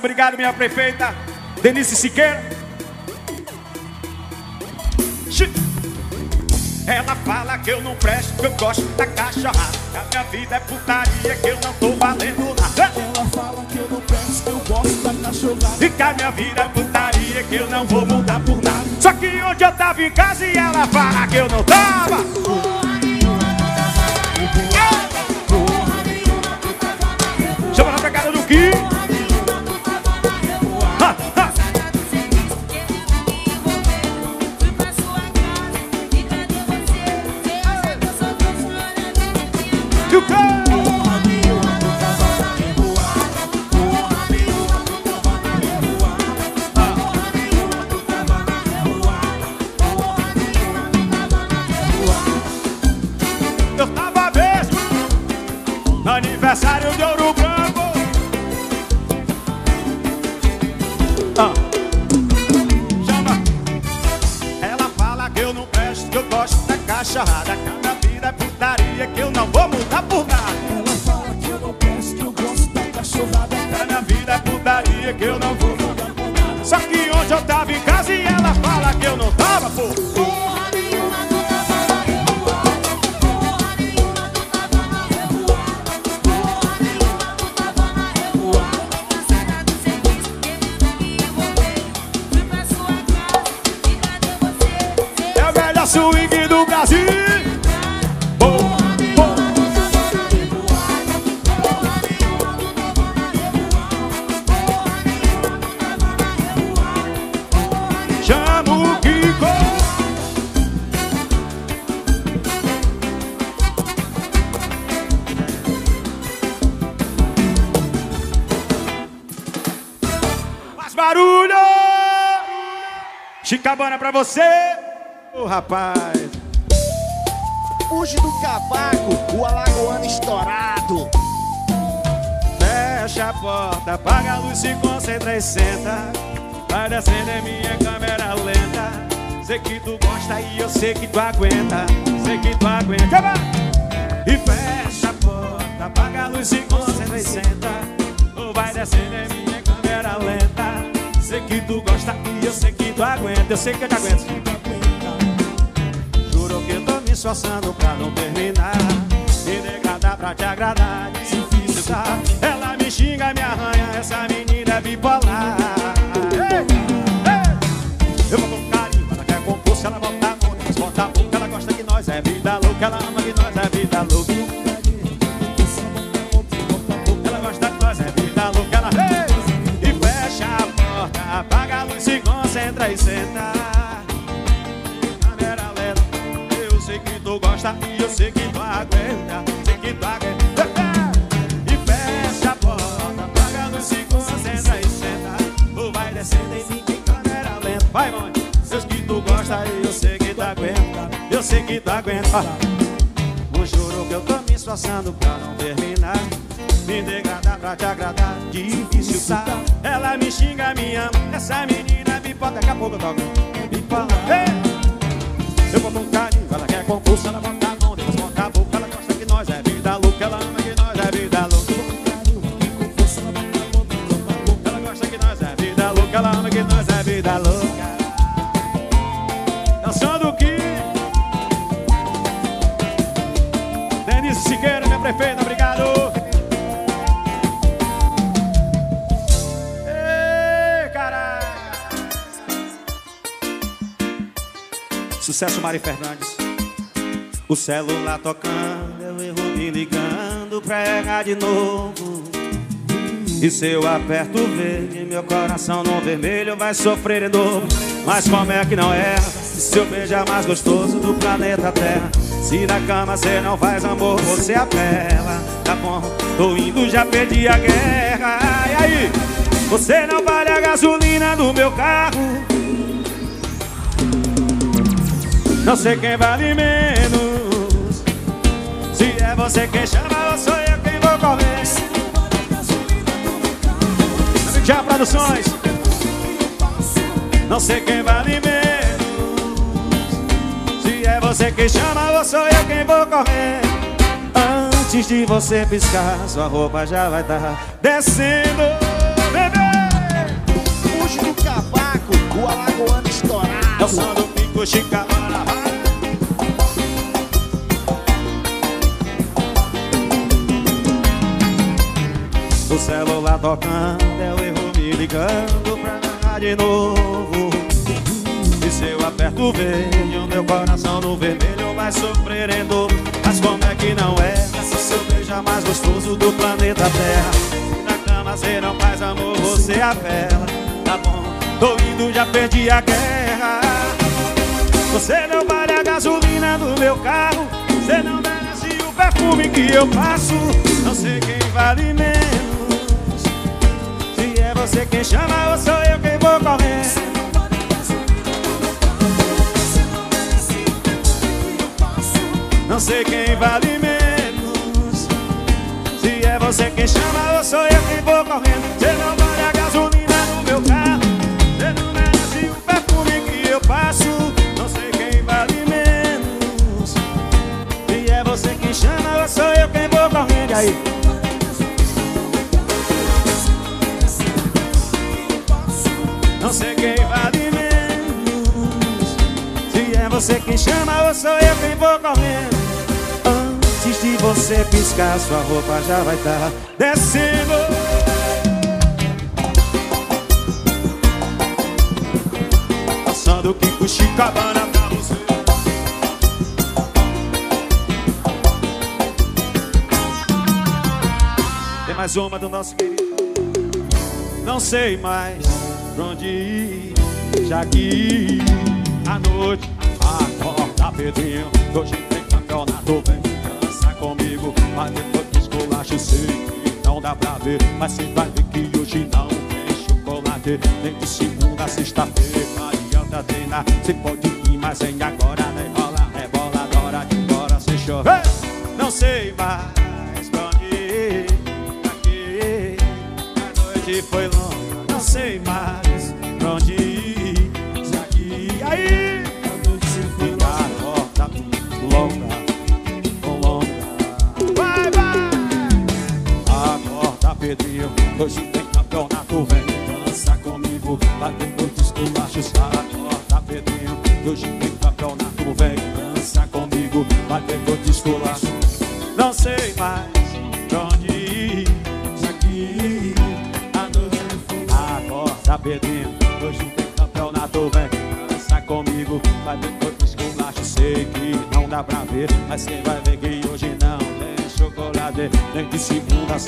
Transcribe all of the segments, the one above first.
Obrigado, minha prefeita, Denise Siqueira. Ela fala que eu não presto, que eu gosto da cachorrada. Que a minha vida é putaria, que eu não tô valendo nada. Ela fala que eu não presto, que eu gosto da cachorrada. E que a minha vida é putaria, que eu não vou mudar por nada. Só que onde eu tava em casa e ela fala que eu não tava. Chama swing do Brasil. Bom, bom. Chama o. Faz barulho! Chicabana pra você! Ô rapaz! Fuge do cavaco, o alagoano estourado. Fecha a porta, apaga a luz, se concentra e senta. Vai descendo em minha câmera lenta. Sei que tu gosta e eu sei que tu aguenta. Sei que tu aguenta. E fecha a porta, apaga a luz, se concentra e senta. Vai descendo em minha câmera lenta. Sei que tu gosta e eu sei que tu aguenta. Eu sei que eu te aguento. Esforçando pra não terminar Me degradar pra te agradar tá? Ela me xinga, me arranha Essa menina é bipolar. Eu vou com carinho, ela quer concurso Ela bota a mão, nós bota a boca Ela gosta que nós é vida louca Ela ama que nós é vida louca gosta e eu sei que tu aguenta. Sei que tu aguenta. E fecha a porta, apaga a luz, se concentra e senta. Tu vai descendo em mim em câmera lenta. Vai, mãe. Eu sei que tu gosta e eu sei que tu aguenta. Eu sei que tu aguenta. Eu juro que eu tô me esforçando pra não terminar. Me degradar pra te agradar, difícil tá. Ela me xinga, me ama. Essa menina é bipolar, daqui a pouco eu toco. Bipolar. Ei! Eu boto um carinho, concurso, ela bota a mão, depois bota a boca, ela gosta que nós é vida louca, ela ama que nós é vida louca. Ela gosta que nós é vida louca, ela ama que nós é vida louca. Dançando o que? Denise Siqueira, minha prefeita, obrigado. Ei, caralho. Sucesso Mari Fernandes. O celular tocando, eu erro me ligando pra errar de novo. E se eu aperto verde, meu coração no vermelho vai sofrer de novo. Mas como é que não é? Se seu beijo é mais gostoso do planeta Terra. Se na cama cê não faz amor, você apela. Tá bom, tô indo, já perdi a guerra. E aí? Você não vale a gasolina do meu carro. Não sei quem vale menos você que chama, eu sou eu quem vou comer. Já produções. Não sei quem vale menos. Se é você que chama, eu sou eu quem vou correr. Antes de você piscar, sua roupa já vai estar tá descendo, bebê. Puxa o cavaco, o alagoano estourado. Eu o do pico chicabá. O celular tocando, é o erro me ligando pra narrar de novo. E se eu aperto o verde, o meu coração no vermelho vai dor Mas como é que não é, esse seu beijo é mais gostoso do planeta Terra. Na cama cê não faz amor, você apela. Tá bom, tô indo, já perdi a guerra. Você não vale a gasolina do meu carro. Você não merece o perfume que eu passo Não sei quem vale menos você quem chama ou sou eu quem vou correndo Não sei quem vale menos. Se é você quem chama ou sou eu quem vou correndo você quem chama ou sou eu quem vou correndo. Antes de você piscar Sua roupa já vai estar descendo. Passando Kiko Chicabana pra você. Tem mais uma do nosso querido. Não sei mais pra onde ir Já que a noite Hoje tem campeonato, vem dança comigo. Mas depois do esculacho sei que não dá pra ver. Mas cê vai ver que hoje não tem chocolate. Nem de segunda a sexta-feira Não adianta treinar, cê pode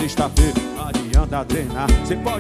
sexta-feira Não adianta treinar. Cê pode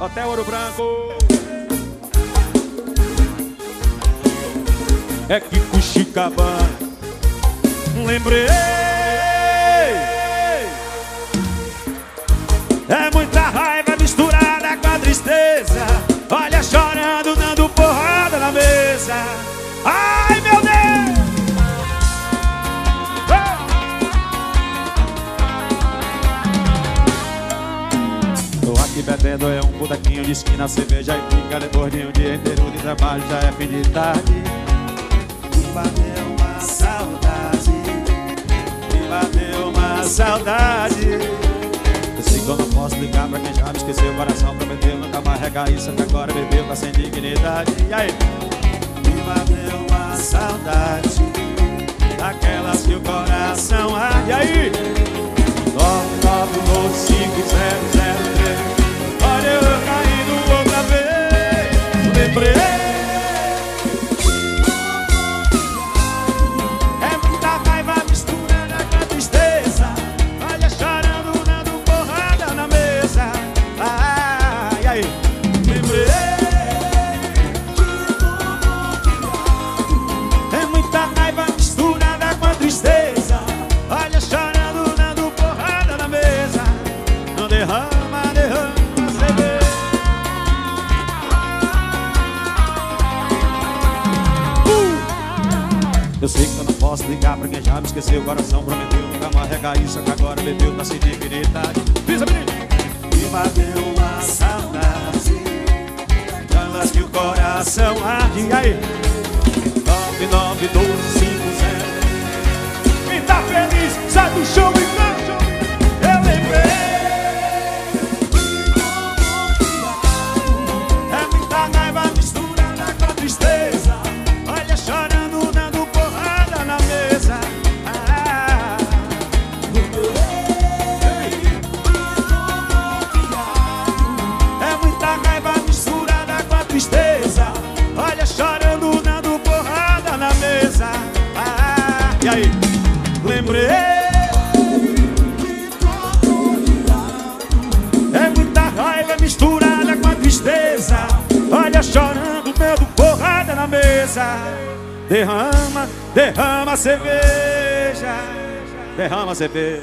Até Ouro Branco. É que Cuxicabana Lembrei. É muita raiva misturada com a tristeza. Olha chorando, dando porrada na mesa. Ai meu Deus Aqui bebendo é um botequinho de esquina Cerveja e pica depois de um dia inteiro de trabalho Já é fim de tarde. Me bateu uma saudade Me bateu uma saudade. Eu sei que eu não posso ligar pra quem já me esqueceu O coração prometeu nunca mais recair Só que agora bebeu, tá sem dignidade E aí? Me bateu uma saudade Daquelas que o coração arde. E aí? 9915500 Olha eu caindo outra vez. Lembrei posso ligar pra quem já me esqueceu. O coração prometeu nunca mais recair Só que agora bebeu pra sentir dignidade Pisa, menino! Me bateu uma saudade Danas que o coração arde. E aí? 99250 Quem tá feliz, sai do chão e canta Eu lembrei. É a tristeza na mesa Derrama, derrama a cerveja. Derrama a cerveja.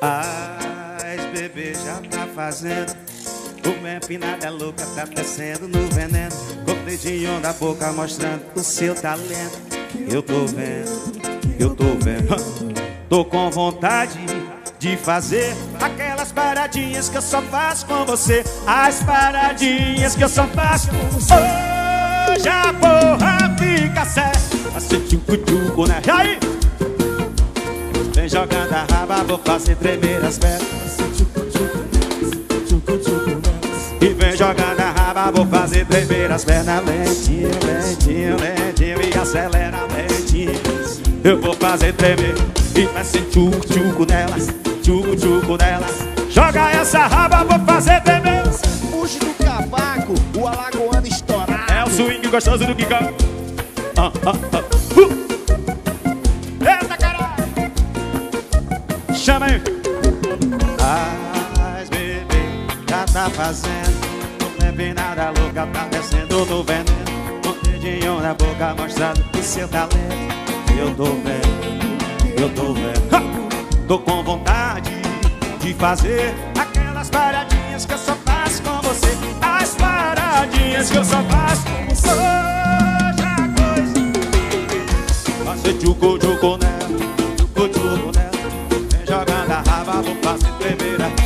As bebê já tá fazendo Uma empinada louca tá descendo no veneno. Com o dedinho na boca mostrando o seu talento. Eu tô vendo, eu tô vendo. Tô com vontade de fazer paradinhas que eu só faço com você. As paradinhas que eu só faço com você. Hoje a porra fica séria Assim tchucu-tchucu, né? E aí? Vem jogando a raba, vou fazer tremer as pernas. E vem jogando a raba, vou fazer tremer as pernas. Lentinho, lentinho, lentinho E acelera lentinho. Eu vou fazer tremer. E vai ser tchucu-tchucu nelas Tchucu-tchucu nelas Joga essa raba, vou fazer tremer Fuge do cavaco, o alagoano estourado. É o swing gostoso do Kika ah, ah, ah. Uh. Eita caralho Chama aí As bebê já tá fazendo Não bebe nada louca, tá descendo no veneno Com dedinho na boca mostrando o seu talento Eu tô vendo, eu tô vendo! Tô com vontade de fazer. Aquelas paradinhas que eu só faço com você. As paradinhas que eu só faço com você. Hoje a coisa. Fazer tchucu tchucu nela. Tchucu tchucu nela. Vem jogando a raba, vou fazer tremeira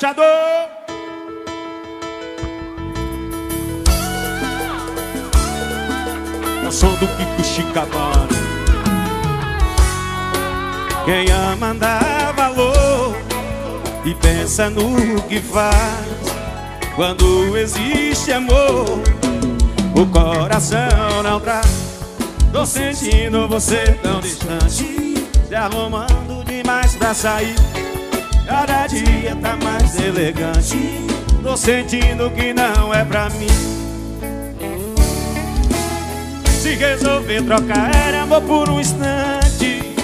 embaixador! O som do Kiko Chicabana Quem ama dá valor E pensa no que faz. Quando existe amor O coração não traz Tô sentindo você tão distante. Se arrumando demais pra sair dia tá mais elegante Tô sentindo que não é pra mim. Se resolver trocar amor por um instante.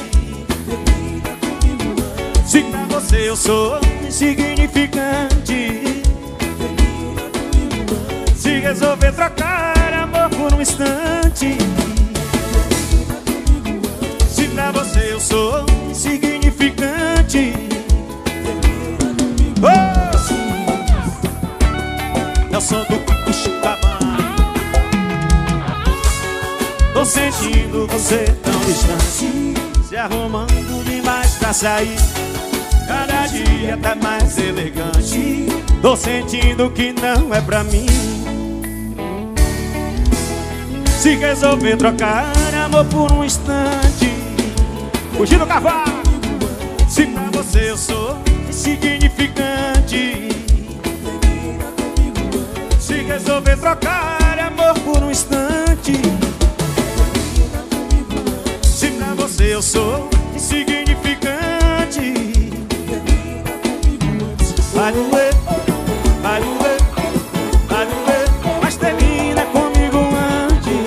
Se pra você eu sou insignificante. Se resolver trocar amor por um instante. Se pra você eu sou insignificante É o Chicabana Tô sentindo você tão distante Se arrumando demais pra sair. Cada dia tá mais elegante. Tô sentindo que não é pra mim. Se resolver trocar amor por um instante. Fugir do cavalo. Se pra você eu sou insignificante resolver trocar amor por um instante. Se pra você eu sou insignificante. Vai o vai Mas termina comigo antes.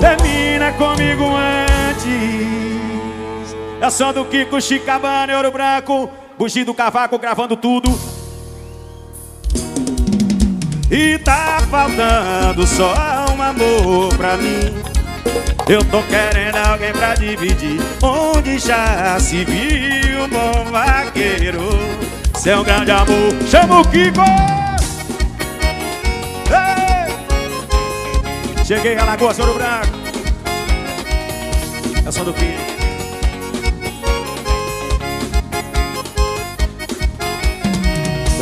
Termina comigo antes. É só do Kiko, Chicabana, Ouro Branco Bugi do Cavaco gravando tudo. E tá faltando só um amor pra mim. Eu tô querendo alguém pra dividir, onde já se viu bom vaqueiro. Seu grande amor, chama o Kiko! Ei! Cheguei a Lagoa, Ouro Branco. É som do Kiko.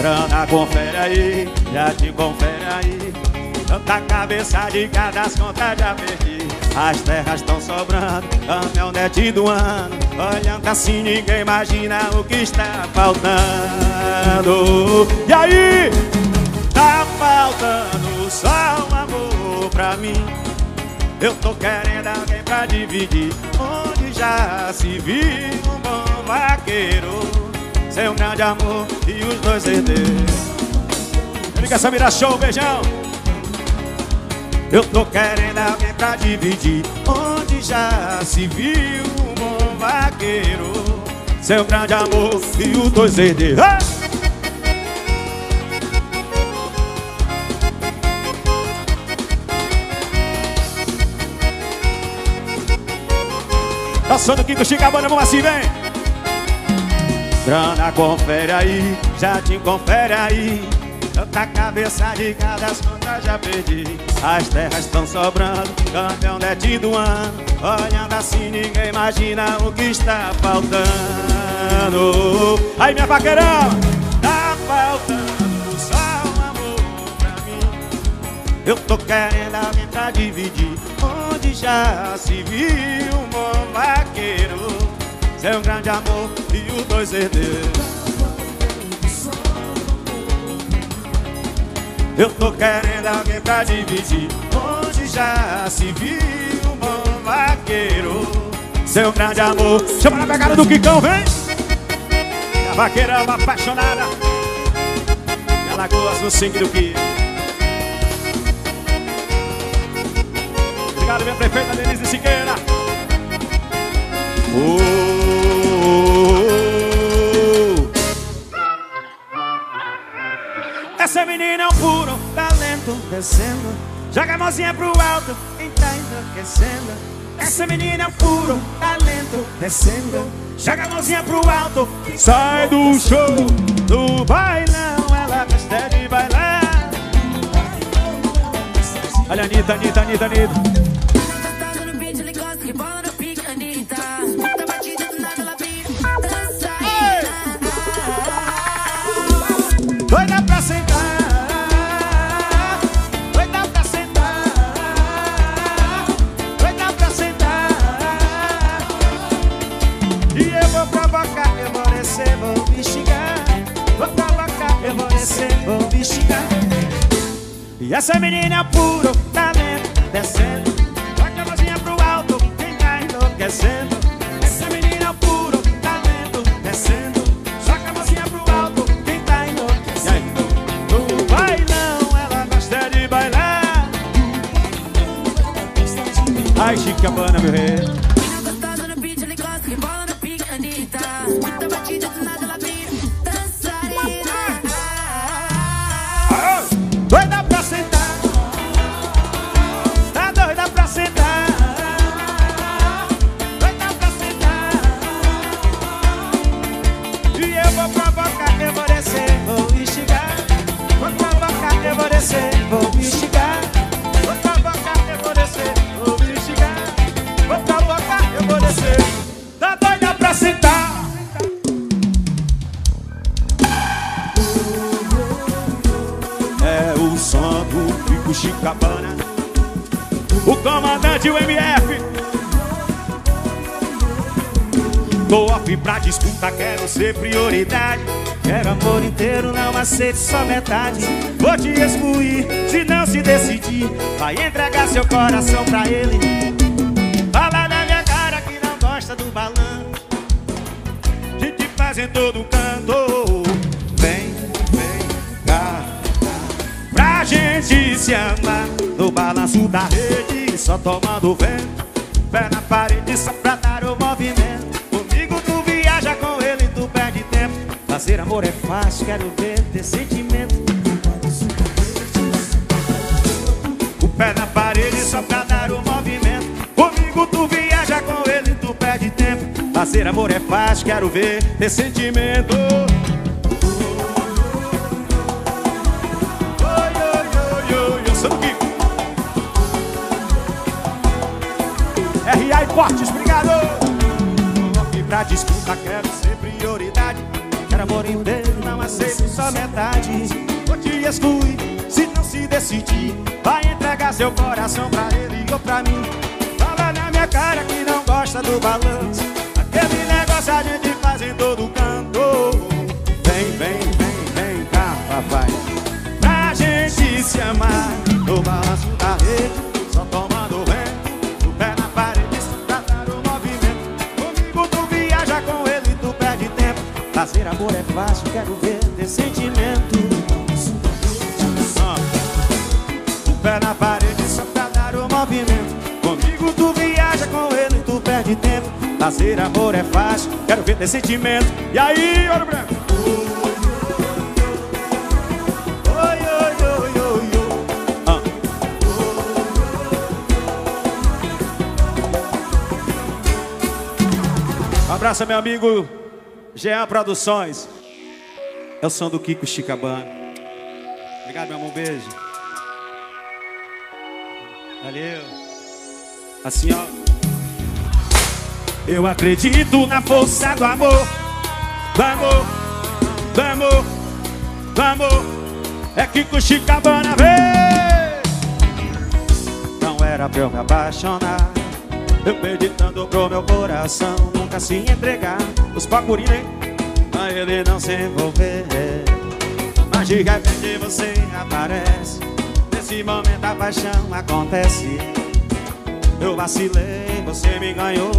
Grana, confere aí, já te confere aí. Tanta cabeça de cada as contas já perdi. As terras estão sobrando, caminhonete do ano. Olhando assim, ninguém imagina o que está faltando. E aí? Tá faltando só um amor pra mim. Eu tô querendo alguém pra dividir. Onde já se viu um bom vaqueiro. Seu grande amor e os dois herdeiros. Ele quer saber a show, beijão. Eu tô querendo alguém pra dividir Onde já se viu um bom vaqueiro Seu grande amor e os dois herdeiros Ah! Tá sonando Kiko Chicabana, vamos assim, vem Grana, confere aí, já te confere aí. Tanta cabeça de cada as contas já perdi. As terras estão sobrando, caminhonete do ano. Olhando assim ninguém imagina o que está faltando. Aí minha vaqueirão, tá faltando só um amor pra mim. Eu tô querendo alguém pra dividir. Onde já se viu um bom vaqueiro Seu grande amor e os dois herdeiros. Eu tô querendo alguém pra dividir. Onde já se viu um bom vaqueiro? Seu grande amor. Chama na pegada do Quicão, vem! A vaqueira é uma apaixonada. E ela gosta do sangue do que Obrigado, minha prefeita Denise Siqueira. Oh. Menina é um puro talento descendo. Joga a mãozinha pro alto, quem tá enlouquecendo. Essa menina é um puro talento descendo. Joga a mãozinha pro alto, sai do show Do bailão, ela gosta de bailar. Olha a Anitta, Anitta, Anitta, Anitta E essa menina é puro talento descendo. Joga a mãozinha pro alto, quem tá enlouquecendo? Essa menina é puro talento descendo. Joga a mãozinha pro alto, quem tá enlouquecendo? No bailão ela gosta de bailar. Ai, Chicabana, meu rei pra disputa, quero ser prioridade. Quero amor inteiro, não aceito só metade. Vou te excluir, se não se decidir. Vai entregar seu coração pra ele. Fala na minha cara que não gosta do balão. De te fazer todo canto. Vem, vem cá. Pra gente se amar No balanço da rede Só tomando vento. Pé na parede só pra dar o movimento Fazer amor é fácil, quero ver ter sentimento. O pé na parede só pra dar o movimento. Comigo tu viaja, com ele tu perde tempo. Fazer amor é fácil, quero ver ter sentimento. R.A. Portes, obrigado! Coloque pra disputa, quero ser prioridade. Quero amor inteiro, não aceito só metade. Vou te excluir, se não se decidir. Vai entregar seu coração pra ele ou pra mim. Fala na minha cara que não gosta do balanço. Aquele negócio a gente faz em todo canto. Vem, vem, vem, vem cá, papai. Pra gente se amar no balanço da rede, só tomando vento. Fazer amor é fácil, quero ver ter sentimento. Ah. O pé na parede, só pra dar o movimento. Comigo tu viaja, com ele tu perde tempo. Fazer amor é fácil, quero ver ter sentimento. E aí, ouro branco? Ah. Abraço, meu amigo Jean Produções. É o som do Kiko Chicabana. Obrigado, meu amor. Um beijo. Valeu. Assim, ó. Eu acredito na força do amor. Amor, do amor. É Kiko Chicabana, vem! Não era pra eu me apaixonar. Eu perdi tanto pro meu coração Nunca se entregar. Os procurina, hein? Pra ele não se envolver. Mas de repente você aparece. Nesse momento a paixão acontece. Eu vacilei, você me ganhou.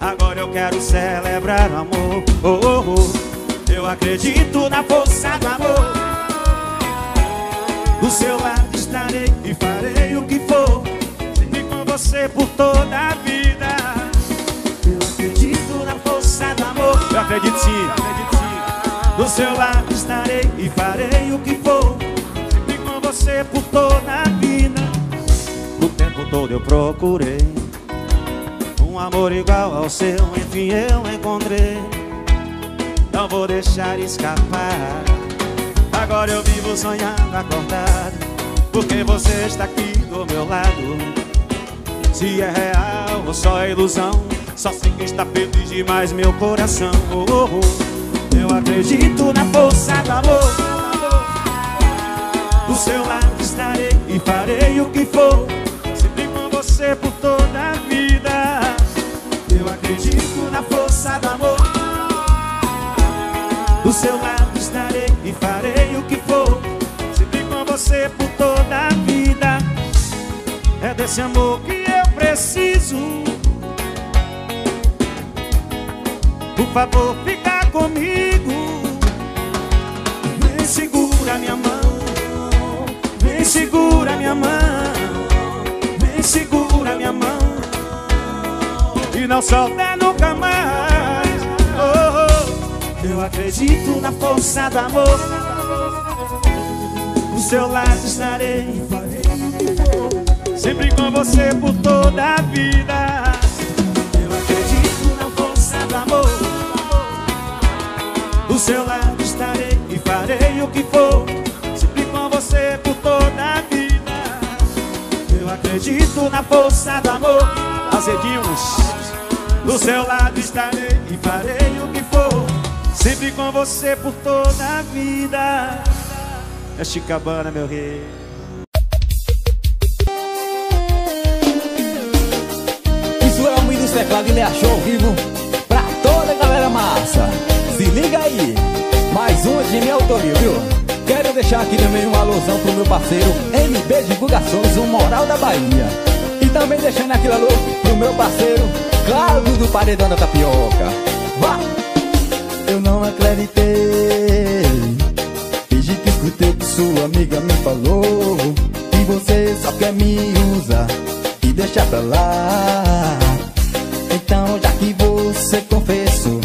Agora eu quero celebrar o amor. Oh, oh, oh. Eu acredito na força do amor. Do seu lado estarei e farei o que for. Sempre com você por toda a acredito sim, Do seu lado estarei e farei o que for. Sempre com você por toda a vida O tempo todo eu procurei Um amor igual ao seu, enfim eu encontrei. Não vou deixar escapar. Agora eu vivo sonhando acordado Porque você está aqui do meu lado. Se é real ou só ilusão Só sei que está feliz demais meu coração. Oh, oh, oh. Eu acredito na força do amor. Do seu lado estarei e farei o que for. Sempre com você por toda a vida. Eu acredito na força do amor. Do seu lado estarei e farei o que for. Sempre com você por toda a vida. É desse amor que eu preciso Por favor, fica comigo. Vem, segura minha mão. Vem, segura minha mão. Vem, segura minha mão. E não solta nunca mais. Oh, oh. Eu acredito na força do amor. Do seu lado estarei. Sempre com você por toda a vida. Eu acredito na força do amor Do seu lado estarei e farei o que for. Sempre com você por toda a vida. Eu acredito na força do amor. Azedinhos Do seu lado estarei e farei o que for. Sempre com você por toda a vida. É Chicabana, meu rei. Isso é o Windows Teclado ele achou vivo minha autoria, viu? Quero deixar aqui também uma alusão pro meu parceiro MB Divulgações, o Moral da Bahia. E também deixando aquele alô pro meu parceiro Cláudio do Paredão da Tapioca. Vá! Eu não acreditei. Fingi que escutei que sua amiga me falou. Que você só quer me usar e deixar pra lá. Então, já que você confessou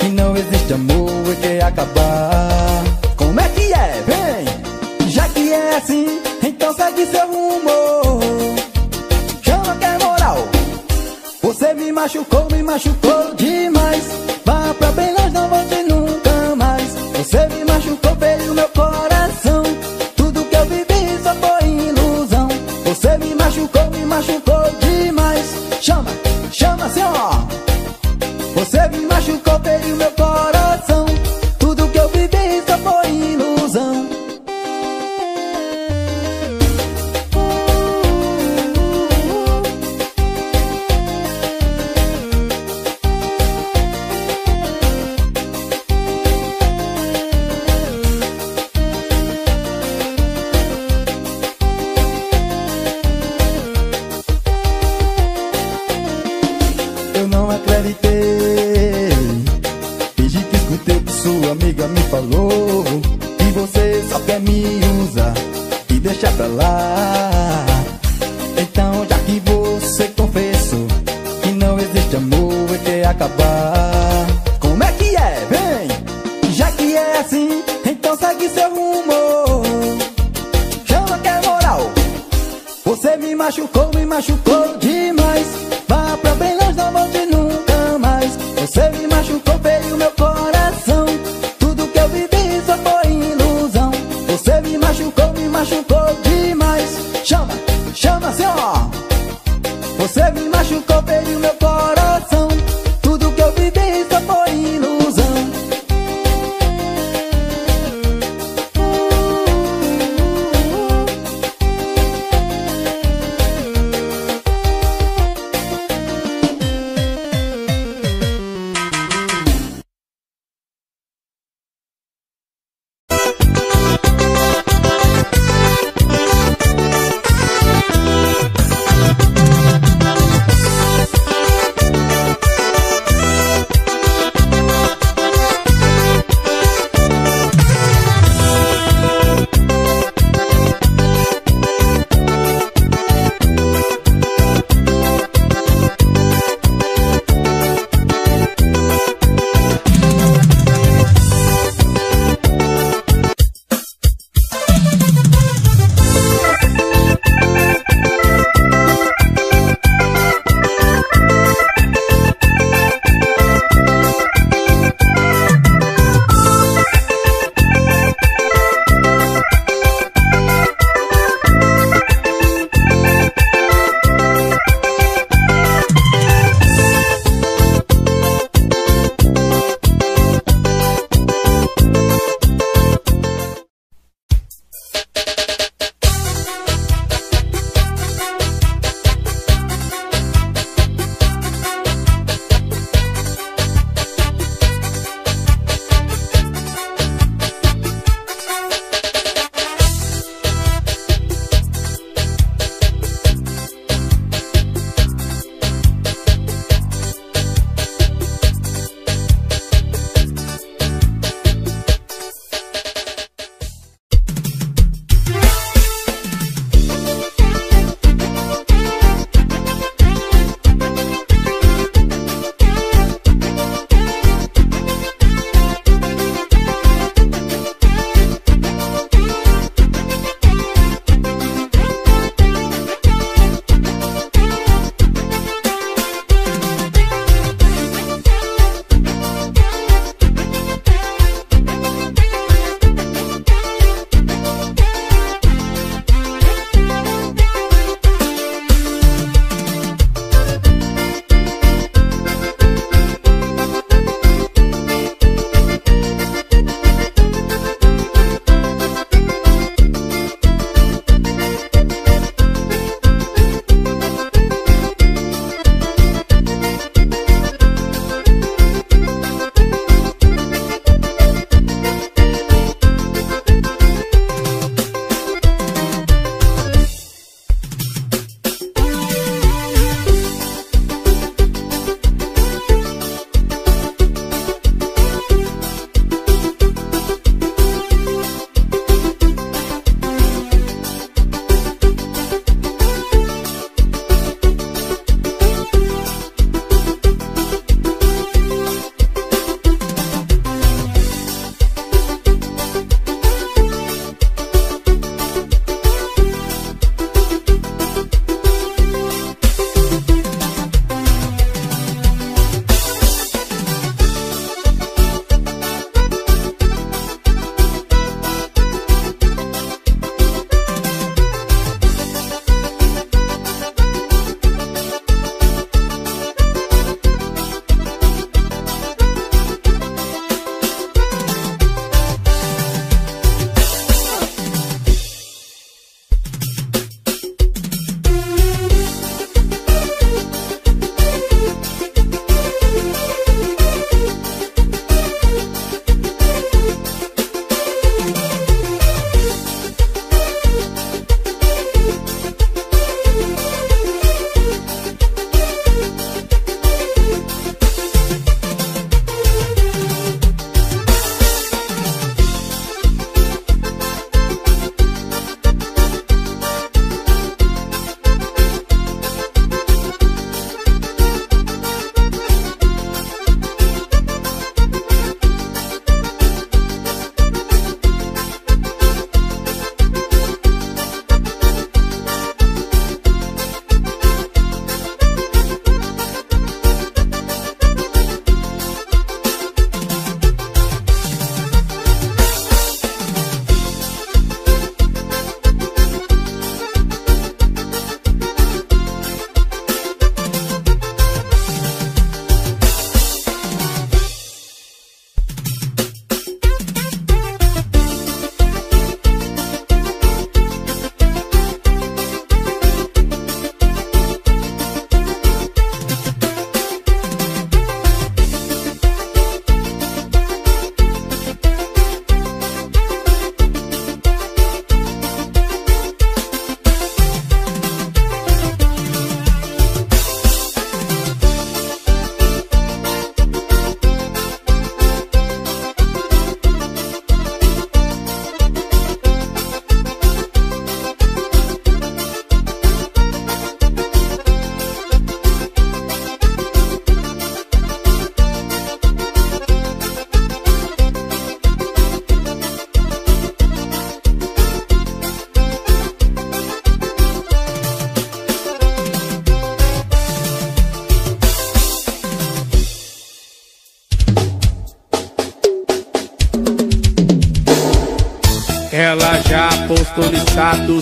que não existe amor e quer acabar. de seu rumo Chama que é moral. Você me machucou, me machucou demais.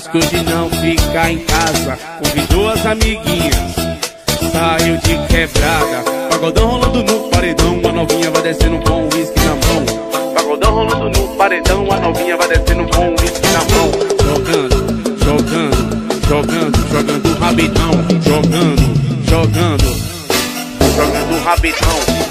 Que hoje não fica em casa. Convidou as amiguinhas, saiu de quebrada. Pagodão rolando no paredão, a novinha vai descendo com o uísque na mão. Pagodão rolando no paredão, a novinha vai descendo com o uísque na mão. Jogando, jogando, jogando, jogando rabidão. Jogando, jogando, jogando rabidão.